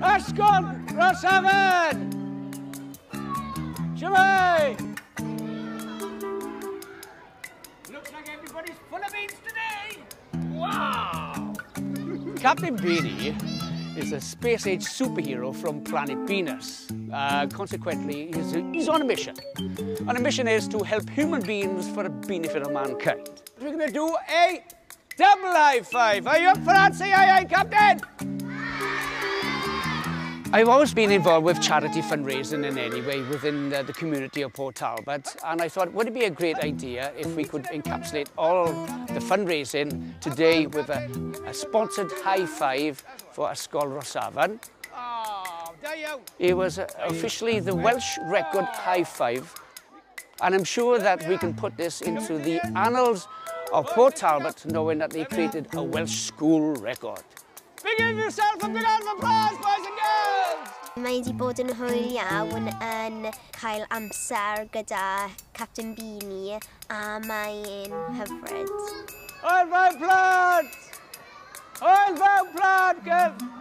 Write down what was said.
Ysgol Rhosafan! Shemai! Looks like everybody's full of beans today. Wow! Captain Beany is a space-age superhero from planet Venus. Uh, consequently, he's, he's on a mission. And the mission is to help human beings for the benefit of mankind. We're going to do a double high five. Are you up for that? Aye, Captain! I've always been involved with charity fundraising in any way within the, the, community of Port Talbot and I thought would it be a great idea if we could encapsulate all the fundraising today with a, a sponsored high five for Ysgol Rhosafan. Oh, it was officially the Welsh record high five and I'm sure that we can put this into the annals of Port Talbot knowing that they created a Welsh school record. Give yourself a big round of applause, boys and girls! Mae wedi bod yn hwyl iawn yn cael amser gyda Captain Beanie a mae'n hyfryd. Oed fewn plant! Oed fewn plant, gyf!